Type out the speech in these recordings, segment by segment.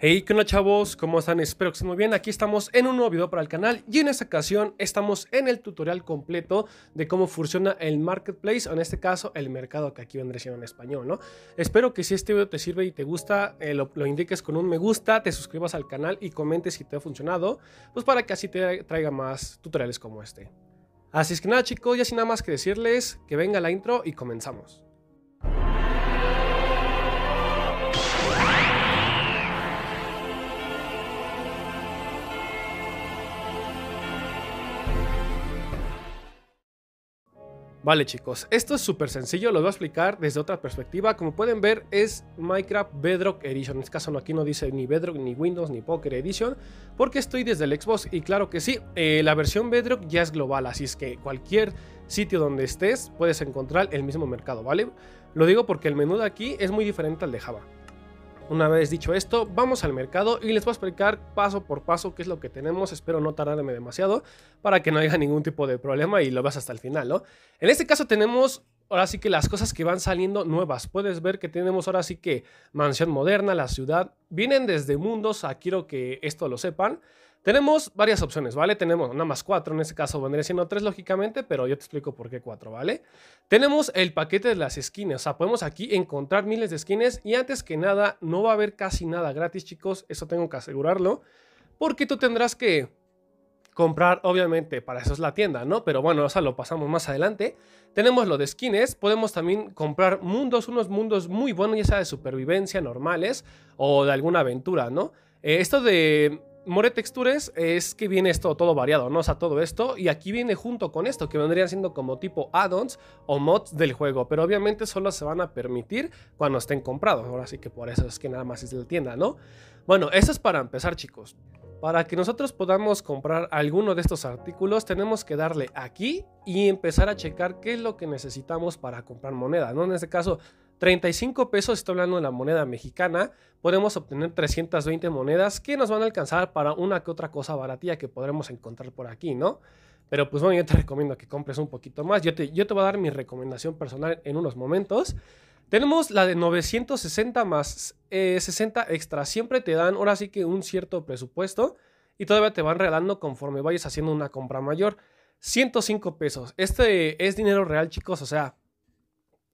Hey, ¿qué onda chavos? ¿Cómo están? Espero que estén muy bien. Aquí estamos en un nuevo video para el canal y en esta ocasión estamos en el tutorial completo de cómo funciona el marketplace o en este caso el mercado que aquí vendría siendo en español, ¿no? Espero que si este video te sirve y te gusta, eh, lo, lo, indiques con un me gusta, te suscribas al canal y comentes si te ha funcionado, pues para que así te traiga más tutoriales como este. Así es que nada chicos, ya sin nada más que decirles que venga la intro y comenzamos. Vale chicos, esto es súper sencillo, lo voy a explicar desde otra perspectiva. Como pueden ver es Minecraft Bedrock Edition. En este caso no, aquí no dice ni Bedrock, ni Windows, ni Poker Edition, porque estoy desde el Xbox y claro que sí, eh, la versión Bedrock ya es global, así es que cualquier sitio donde estés puedes encontrar el mismo mercado, ¿vale? Lo digo porque el menú de aquí es muy diferente al de Java. Una vez dicho esto, vamos al mercado y les voy a explicar paso por paso qué es lo que tenemos. Espero no tardarme demasiado para que no haya ningún tipo de problema y lo veas hasta el final, ¿no? En este caso tenemos ahora sí que las cosas que van saliendo nuevas. Puedes ver que tenemos ahora sí que mansión moderna, la ciudad. Vienen desde mundos, quiero que esto lo sepan. Tenemos varias opciones, ¿vale? Tenemos nada más cuatro, en este caso vendría siendo tres lógicamente, pero yo te explico por qué cuatro, ¿vale? Tenemos el paquete de las skins, o sea, podemos aquí encontrar miles de skins y antes que nada no va a haber casi nada gratis, chicos, eso tengo que asegurarlo, porque tú tendrás que comprar, obviamente, para eso es la tienda, ¿no? Pero bueno, o sea, lo pasamos más adelante. Tenemos lo de skins, podemos también comprar mundos, unos mundos muy buenos, ya sea de supervivencia normales o de alguna aventura, ¿no? Eh, esto de More Textures es que viene esto todo variado, ¿no? O sea, todo esto. Y aquí viene junto con esto, que vendrían siendo como tipo add-ons o mods del juego. Pero obviamente solo se van a permitir cuando estén comprados. Ahora sí que por eso es que nada más es de la tienda, ¿no? Bueno, eso es para empezar, chicos. Para que nosotros podamos comprar alguno de estos artículos, tenemos que darle aquí y empezar a checar qué es lo que necesitamos para comprar moneda, ¿no? En este caso, 35 pesos, estoy hablando de la moneda mexicana, podemos obtener 320 monedas que nos van a alcanzar para una que otra cosa baratilla que podremos encontrar por aquí, ¿no? Pero pues bueno, yo te recomiendo que compres un poquito más. Yo te, yo te voy a dar mi recomendación personal en unos momentos. Tenemos la de 960 más 60 eh, extra. Siempre te dan ahora sí que un cierto presupuesto y todavía te van regalando conforme vayas haciendo una compra mayor. 105 pesos. Este es dinero real, chicos. O sea,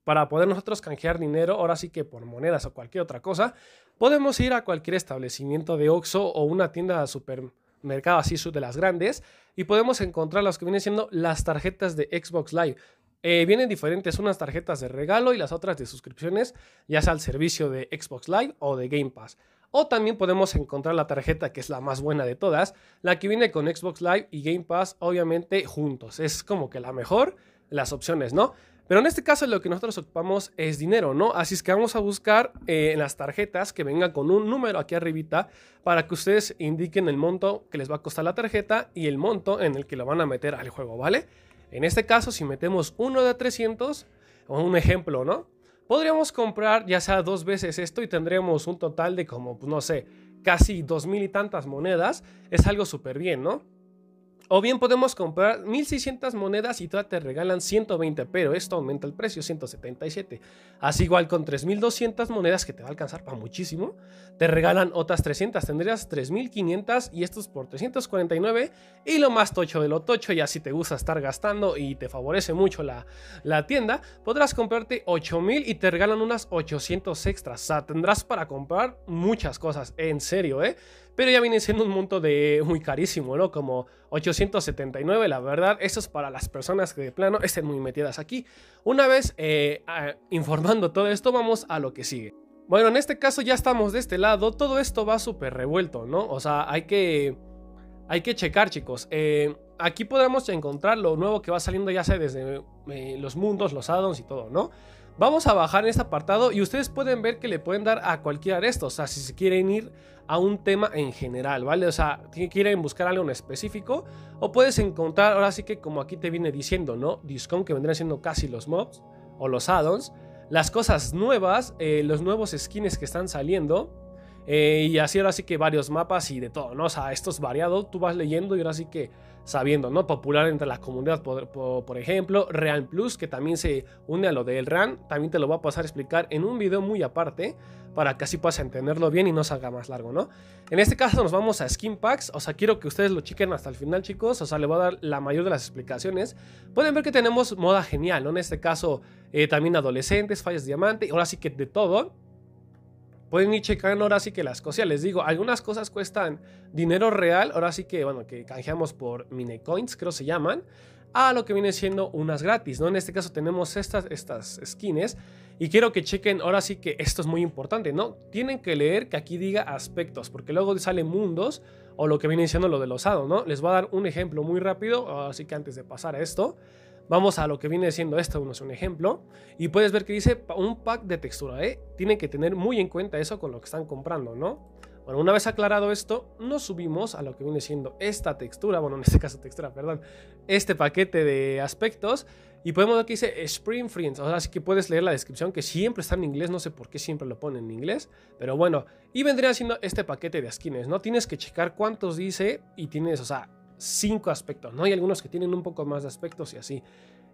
para poder nosotros canjear dinero, ahora sí que por monedas o cualquier otra cosa, podemos ir a cualquier establecimiento de Oxxo o una tienda de supermercado así de las grandes y podemos encontrar las que vienen siendo las tarjetas de Xbox Live. Eh, vienen diferentes, unas tarjetas de regalo y las otras de suscripciones, ya sea al servicio de Xbox Live o de Game Pass. O también podemos encontrar la tarjeta que es la más buena de todas, la que viene con Xbox Live y Game Pass, obviamente juntos. Es como que la mejor, las opciones, ¿no? Pero en este caso lo que nosotros ocupamos es dinero, ¿no? Así es que vamos a buscar eh, en las tarjetas que vengan con un número aquí arribita para que ustedes indiquen el monto que les va a costar la tarjeta y el monto en el que lo van a meter al juego, ¿vale? En este caso, si metemos uno de 300, o un ejemplo, ¿no? Podríamos comprar ya sea dos veces esto y tendríamos un total de como, pues, no sé, casi dos mil y tantas monedas. Es algo súper bien, ¿no? O bien podemos comprar 1600 monedas y todavía te regalan 120, pero esto aumenta el precio, 177. Así igual con 3200 monedas que te va a alcanzar para muchísimo, te regalan otras 300, tendrías 3500 y estos por 349. Y lo más tocho de lo tocho, ya si te gusta estar gastando y te favorece mucho la, la tienda, podrás comprarte 8000 y te regalan unas 800 extras. O sea, tendrás para comprar muchas cosas, en serio, ¿eh? Pero ya viene siendo un monto de muy carísimo, ¿no? Como 879, la verdad, eso es para las personas que de plano estén muy metidas aquí. Una vez eh, informando todo esto, vamos a lo que sigue. Bueno, en este caso ya estamos de este lado, todo esto va súper revuelto, ¿no? O sea, hay que, hay que checar, chicos. Eh, aquí podemos encontrar lo nuevo que va saliendo ya sea desde eh, los mundos, los addons y todo, ¿no? Vamos a bajar en este apartado y ustedes pueden ver que le pueden dar a cualquiera de estos. O sea, si se quieren ir a un tema en general, ¿vale? O sea, quieren buscar algo en específico. O puedes encontrar, ahora sí que como aquí te viene diciendo, ¿no? Discount, que vendrían siendo casi los mobs o los addons. Las cosas nuevas, eh, los nuevos skins que están saliendo. Eh, y así ahora sí que varios mapas y de todo, ¿no? O sea, esto es variado, tú vas leyendo y ahora sí que sabiendo, ¿no? Popular entre la comunidad, por, ejemplo, Real Plus, que también se une a lo del RAN, también te lo voy a pasar a explicar en un video muy aparte, para que así puedas entenderlo bien y no salga más largo, ¿no? En este caso nos vamos a Skin Packs, o sea, quiero que ustedes lo chequen hasta el final, chicos, o sea, le voy a dar la mayor de las explicaciones. Pueden ver que tenemos moda genial, ¿no? En este caso, eh, también adolescentes, fallas diamante, ahora sí que de todo. Pueden ir checando ahora sí que las cosas. Les digo, algunas cosas cuestan dinero real. Ahora sí que, bueno, que canjeamos por Minecoins, creo se llaman. A lo que viene siendo unas gratis, ¿no? En este caso tenemos estas, estas skins. Y quiero que chequen, ahora sí que esto es muy importante, ¿no? Tienen que leer que aquí diga aspectos, porque luego salen mundos o lo que viene siendo lo del osado, ¿no? Les voy a dar un ejemplo muy rápido, así que antes de pasar a esto. Vamos a lo que viene siendo esto, uno es un ejemplo. Y puedes ver que dice un pack de textura, ¿eh? Tienen que tener muy en cuenta eso con lo que están comprando, ¿no? Bueno, una vez aclarado esto, nos subimos a lo que viene siendo esta textura, bueno, en este caso textura, perdón, este paquete de aspectos y podemos ver que dice Spring Friends, o sea, así que puedes leer la descripción que siempre está en inglés, no sé por qué siempre lo ponen en inglés, pero bueno, y vendría siendo este paquete de skins, ¿no? Tienes que checar cuántos dice y tienes, o sea, cinco aspectos, ¿no? Hay algunos que tienen un poco más de aspectos y así.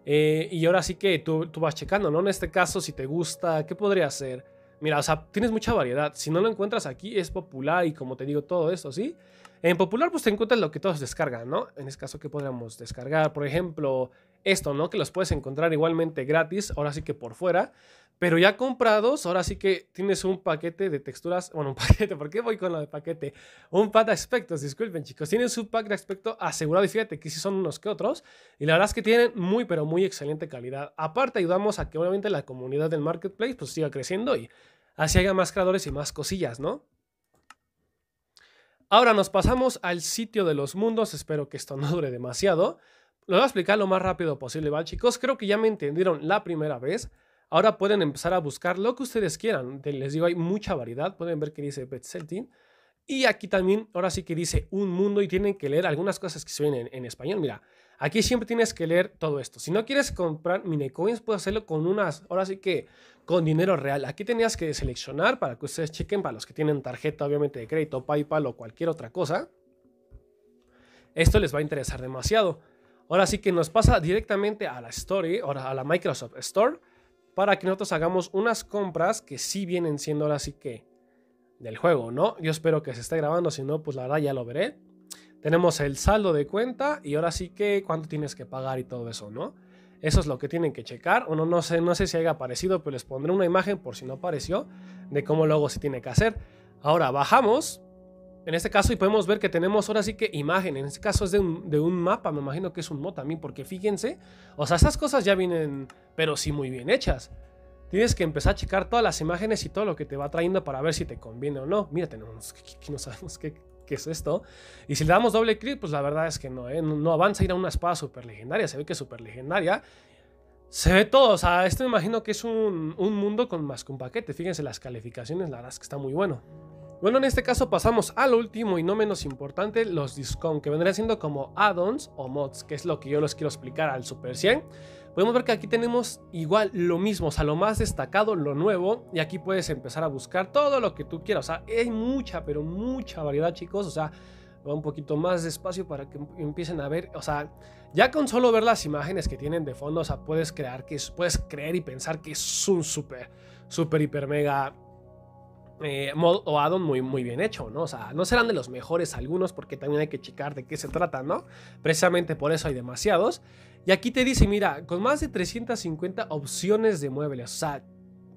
Eh, y ahora sí que tú, tú, vas checando, ¿no? En este caso, si te gusta, ¿qué podría ser? Mira, o sea, tienes mucha variedad. Si no lo encuentras aquí, es popular y como te digo, todo esto, ¿sí? En popular, pues te encuentras lo que todos descargan, ¿no? En este caso, ¿qué podríamos descargar? Por ejemplo, esto, ¿no? Que los puedes encontrar igualmente gratis, ahora sí que por fuera. Pero ya comprados, ahora sí que tienes un paquete de texturas. Bueno, un paquete, ¿por qué voy con lo de paquete? Un pack de aspectos, disculpen chicos. Tienes un pack de aspecto asegurado y fíjate que sí son unos que otros. Y la verdad es que tienen muy, pero muy excelente calidad. Aparte, ayudamos a que obviamente la comunidad del marketplace pues siga creciendo y así haya más creadores y más cosillas, ¿no? Ahora nos pasamos al sitio de los mundos. Espero que esto no dure demasiado. Lo voy a explicar lo más rápido posible, ¿vale, chicos? Creo que ya me entendieron la primera vez. Ahora pueden empezar a buscar lo que ustedes quieran. Les digo, hay mucha variedad. Pueden ver que dice Betseltin. Y aquí también, ahora sí que dice un mundo y tienen que leer algunas cosas que se ven en, español. Mira, aquí siempre tienes que leer todo esto. Si no quieres comprar minecoins, puedes hacerlo con unas, ahora sí que con dinero real. Aquí tenías que seleccionar para que ustedes chequen, para los que tienen tarjeta obviamente de crédito, PayPal o cualquier otra cosa. Esto les va a interesar demasiado. Ahora sí que nos pasa directamente a la Story, ahora a la Microsoft Store para que nosotros hagamos unas compras que sí vienen siendo ahora sí que del juego, ¿no? Yo espero que se esté grabando, si no, pues la verdad ya lo veré. Tenemos el saldo de cuenta y ahora sí que cuánto tienes que pagar y todo eso, ¿no? Eso es lo que tienen que checar. Bueno, no sé, no sé si haya aparecido, pero les pondré una imagen por si no apareció de cómo luego se tiene que hacer. Ahora bajamos en este caso y podemos ver que tenemos ahora sí que imagen. En este caso es de un, de un mapa, me imagino que es un mod también, porque fíjense, o sea, esas cosas ya vienen, pero sí muy bien hechas. Tienes que empezar a checar todas las imágenes y todo lo que te va trayendo para ver si te conviene o no. Mira, tenemos que no sabemos qué, qué, es esto. Y si le damos doble clic, pues la verdad es que no, ¿eh? no, avanza a ir a una espada super legendaria. Se ve que es super legendaria. Se ve todo, o sea, esto me imagino que es un, un mundo con más que un paquete. Fíjense las calificaciones, la verdad es que está muy bueno. Bueno, en este caso pasamos al último y no menos importante, los discount, que vendrían siendo como add-ons o mods, que es lo que yo les quiero explicar al Super 100. Podemos ver que aquí tenemos igual lo mismo, o sea, lo más destacado, lo nuevo, y aquí puedes empezar a buscar todo lo que tú quieras, o sea, hay mucha, pero mucha variedad, chicos, o sea, va un poquito más despacio para que empiecen a ver, o sea, ya con solo ver las imágenes que tienen de fondo, o sea, puedes crear que puedes creer y pensar que es un súper, súper, hiper, mega eh, mod o addon muy, muy bien hecho, ¿no? O sea, no serán de los mejores algunos porque también hay que checar de qué se trata, ¿no? Precisamente por eso hay demasiados. Y aquí te dice, mira, con más de 350 opciones de muebles, o sea,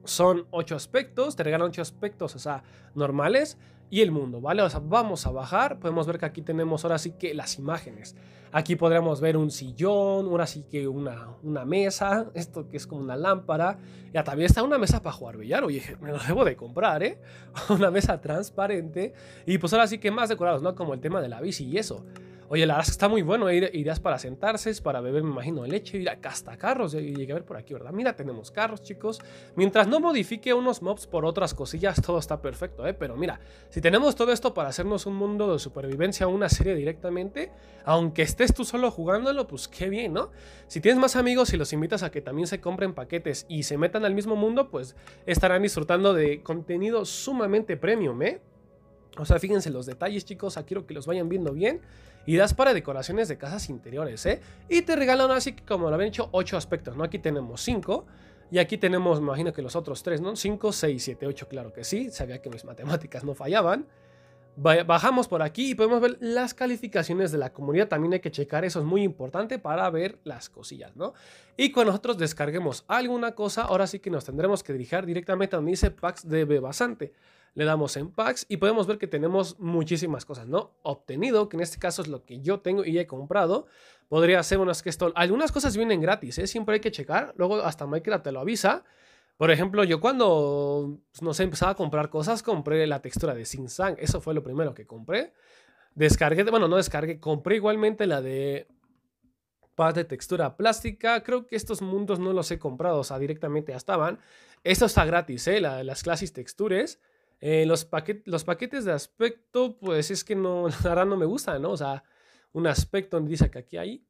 son 8 aspectos, te regalan 8 aspectos, o sea, normales y el mundo, ¿vale? O sea, vamos a bajar, podemos ver que aquí tenemos ahora sí que las imágenes. Aquí podríamos ver un sillón, ahora sí que una, una mesa, esto que es como una lámpara. Ya también está una mesa para jugar billar, oye, me lo debo de comprar, ¿eh? Una mesa transparente y pues ahora sí que más decorados, ¿no? Como el tema de la bici y eso. Oye, la verdad está muy bueno. Ideas para sentarse, para beber, me imagino, leche, ir hasta carros. Llegué a ver por aquí, ¿verdad? Mira, tenemos carros, chicos. Mientras no modifique unos mobs por otras cosillas, todo está perfecto, ¿eh? Pero mira, si tenemos todo esto para hacernos un mundo de supervivencia, una serie directamente, aunque estés tú solo jugándolo, pues qué bien, ¿no? Si tienes más amigos y los invitas a que también se compren paquetes y se metan al mismo mundo, pues estarán disfrutando de contenido sumamente premium, ¿eh? O sea, fíjense los detalles, chicos. Aquí quiero que los vayan viendo bien. Y das para decoraciones de casas interiores, ¿eh? Y te regalan así como lo habían hecho, 8 aspectos, ¿no? Aquí tenemos 5. Y aquí tenemos, me imagino que los otros 3, ¿no? 5, 6, 7, 8, claro que sí. Sabía que mis matemáticas no fallaban. Bajamos por aquí y podemos ver las calificaciones de la comunidad. También hay que checar, eso es muy importante para ver las cosillas, ¿no? Y cuando nosotros descarguemos alguna cosa, ahora sí que nos tendremos que dirigir directamente a donde dice packs de bebasante le damos en packs y podemos ver que tenemos muchísimas cosas, ¿no? Obtenido, que en este caso es lo que yo tengo y he comprado. Podría ser unas que esto... Algunas cosas vienen gratis, ¿eh? Siempre hay que checar. Luego hasta Minecraft te lo avisa. Por ejemplo, yo cuando, pues, no sé, empezaba a comprar cosas, compré la textura de Sin Sang. Eso fue lo primero que compré. Descargué, bueno, no descargué, compré igualmente la de paz de textura plástica. Creo que estos mundos no los he comprado, o sea, directamente ya estaban. Esto está gratis, ¿eh? las clases textures. Eh, los, los paquetes de aspecto, pues es que no, la verdad no me gustan, ¿no? O sea, un aspecto dice que aquí hay,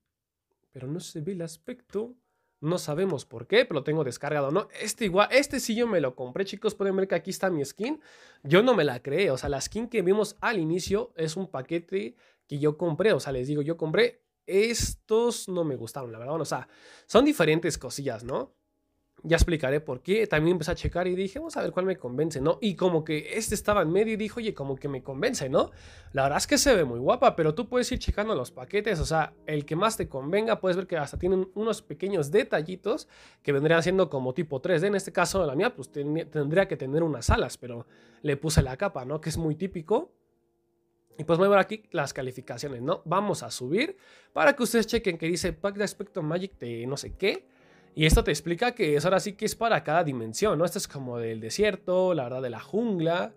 pero no se ve el aspecto. No sabemos por qué, pero lo tengo descargado, ¿no? Este igual, este sí yo me lo compré, chicos. Pueden ver que aquí está mi skin. Yo no me la creé, o sea, la skin que vimos al inicio es un paquete que yo compré. O sea, les digo, yo compré estos no me gustaron, la verdad. O sea, son diferentes cosillas, ¿no? Ya explicaré por qué. También empecé a checar y dije, vamos a ver cuál me convence, ¿no? Y como que este estaba en medio y dijo, oye, como que me convence, ¿no? La verdad es que se ve muy guapa, pero tú puedes ir checando los paquetes, o sea, el que más te convenga, puedes ver que hasta tienen unos pequeños detallitos que vendrían siendo como tipo 3D. En este caso, la mía, pues tendría que tener unas alas, pero le puse la capa, ¿no? Que es muy típico. Y pues voy a ver aquí las calificaciones, ¿no? Vamos a subir para que ustedes chequen que dice pack de aspecto magic de no sé qué. Y esto te explica que es ahora sí que es para cada dimensión, ¿no? Esto es como del desierto, la verdad de la jungla,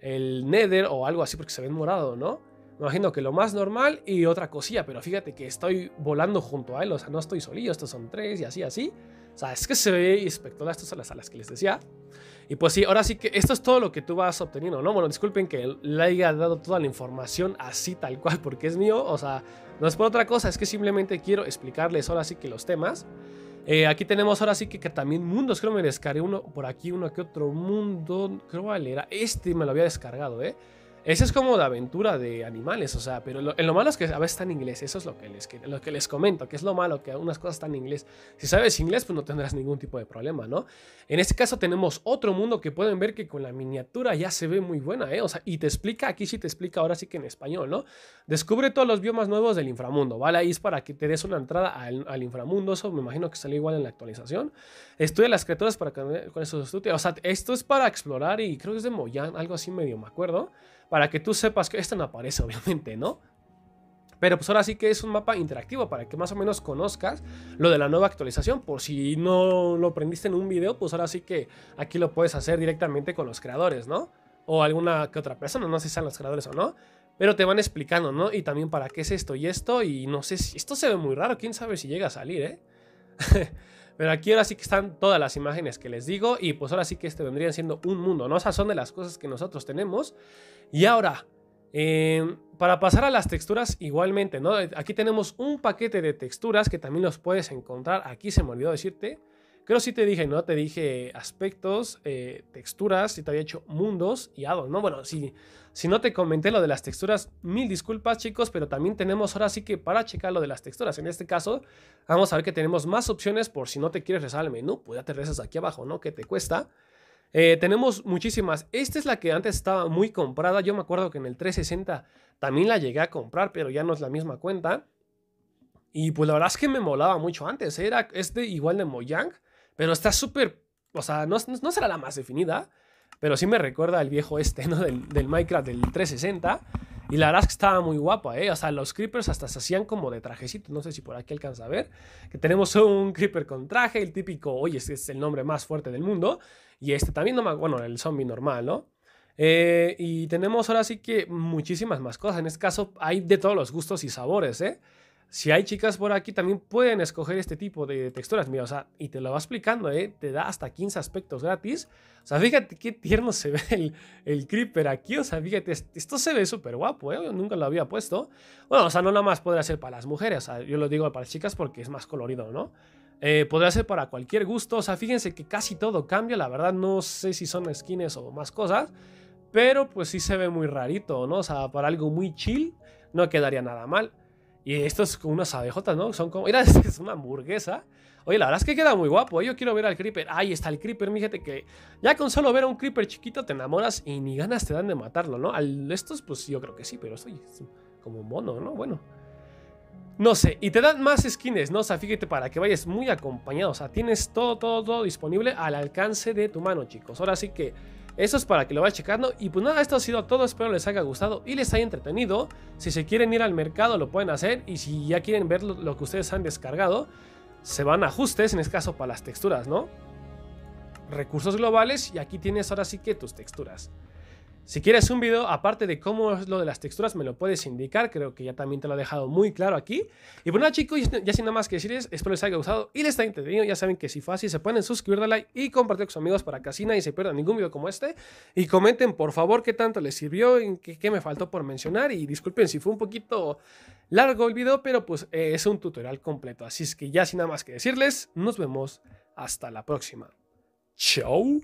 el nether o algo así porque se ve morado, ¿no? Me imagino que lo más normal y otra cosilla, pero fíjate que estoy volando junto a él, o sea, no estoy solillo, estos son tres y así, así. O sea, es que se ve espectacular, estas son las alas que les decía. Y pues sí, ahora sí que esto es todo lo que tú vas obteniendo, ¿no? Bueno, disculpen que le haya dado toda la información así tal cual porque es mío, o sea, no es por otra cosa, es que simplemente quiero explicarles ahora sí que los temas. Eh, aquí tenemos ahora sí que, también mundos. Creo que me descargué uno por aquí, uno que otro mundo. Creo que era este, me lo había descargado, ¿eh? Ese es como de aventura de animales, o sea, pero lo, lo malo es que a veces está en inglés, eso es lo que, les, lo que les comento, que es lo malo, que algunas cosas están en inglés. Si sabes inglés, pues no tendrás ningún tipo de problema, ¿no? En este caso tenemos otro mundo que pueden ver que con la miniatura ya se ve muy buena, ¿eh? O sea, y te explica, aquí sí te explica ahora sí que en español, ¿no? Descubre todos los biomas nuevos del inframundo, ¿vale? Ahí es para que te des una entrada al, inframundo, eso me imagino que salió igual en la actualización. Estudia las criaturas para con eso estudia, o sea, esto es para explorar y creo que es de Moyan, algo así medio, me acuerdo para que tú sepas que esto no aparece, obviamente, ¿no? Pero pues ahora sí que es un mapa interactivo para que más o menos conozcas lo de la nueva actualización. Por si no lo aprendiste en un video, pues ahora sí que aquí lo puedes hacer directamente con los creadores, ¿no? O alguna que otra persona, no sé si sean los creadores o no. Pero te van explicando, ¿no? Y también para qué es esto y esto. Y no sé si esto se ve muy raro, quién sabe si llega a salir, ¿eh? Pero aquí ahora sí que están todas las imágenes que les digo y pues ahora sí que este vendría siendo un mundo, ¿no? Sea, son de las cosas que nosotros tenemos. Y ahora, em, para pasar a las texturas igualmente, ¿no? Aquí tenemos un paquete de texturas que también los puedes encontrar. Aquí se me olvidó decirte. Creo sí te dije, ¿no? Te dije aspectos, eh, texturas, y te había hecho mundos y addons, ¿no? Bueno, si, si no te comenté lo de las texturas, mil disculpas, chicos, pero también tenemos ahora sí que para checar lo de las texturas. En este caso, vamos a ver que tenemos más opciones por si no te quieres rezar al menú, pues ya te rezas aquí abajo, ¿no? Que te cuesta. Eh, tenemos muchísimas. Esta es la que antes estaba muy comprada. Yo me acuerdo que en el 360 también la llegué a comprar, pero ya no es la misma cuenta. Y pues la verdad es que me molaba mucho antes. Era este igual de Mojang. Pero está súper, o sea, no, será la más definida, pero sí me recuerda al viejo este, ¿no? Del, del, Minecraft del 360. Y la verdad es que estaba muy guapa, ¿eh? O sea, los creepers hasta se hacían como de trajecito. No sé si por aquí alcanza a ver. Que tenemos un creeper con traje, el típico, oye, este es el nombre más fuerte del mundo. Y este también, no me, bueno, el zombie normal, ¿no? Eh, y tenemos ahora sí que muchísimas más cosas. En este caso hay de todos los gustos y sabores, ¿eh? Si hay chicas por aquí, también pueden escoger este tipo de texturas. Mira, o sea, y te lo va explicando, ¿eh? Te da hasta 15 aspectos gratis. O sea, fíjate qué tierno se ve el, el creeper aquí. O sea, fíjate, esto se ve súper guapo, ¿eh? Yo nunca lo había puesto. Bueno, o sea, no nada más podría ser para las mujeres. O sea, yo lo digo para las chicas porque es más colorido, ¿no? Eh, podría ser para cualquier gusto. O sea, fíjense que casi todo cambia. La verdad, no sé si son skins o más cosas. Pero pues sí se ve muy rarito, ¿no? O sea, para algo muy chill no quedaría nada mal. Y esto es como unas abejotas, ¿no? Son como... Mira, es una hamburguesa. Oye, la verdad es que queda muy guapo. ¿eh? Yo quiero ver al creeper. Ahí está el creeper. Fíjate que ya con solo ver a un creeper chiquito te enamoras y ni ganas te dan de matarlo, ¿no? Al estos, pues yo creo que sí, pero estoy como mono, ¿no? Bueno. No sé, y te dan más skins, ¿no? O sea, fíjate para que vayas muy acompañado. O sea, tienes todo, todo, todo disponible al alcance de tu mano, chicos. Ahora sí que eso es para que lo vayas checando. Y pues nada, esto ha sido todo. Espero les haya gustado y les haya entretenido. Si se quieren ir al mercado, lo pueden hacer. Y si ya quieren ver lo, que ustedes han descargado, se van a ajustes, en este caso para las texturas, ¿no? Recursos globales y aquí tienes ahora sí que tus texturas. Si quieres un video, aparte de cómo es lo de las texturas, me lo puedes indicar. Creo que ya también te lo he dejado muy claro aquí. Y bueno, chicos, ya sin nada más que decirles, espero les haya gustado y les haya entretenido. Ya saben que si fue así, se pueden suscribir, darle like y compartir con sus amigos para que así nadie se pierda ningún video como este. Y comenten, por favor, qué tanto les sirvió, y qué, me faltó por mencionar. Y disculpen si fue un poquito largo el video, pero pues eh, es un tutorial completo. Así es que ya sin nada más que decirles, nos vemos hasta la próxima. Chao.